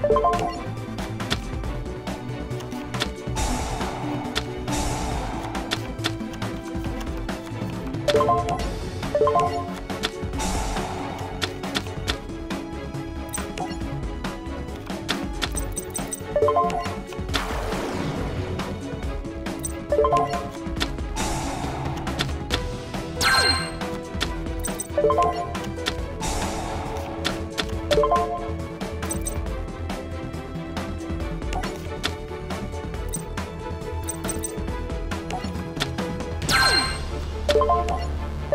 you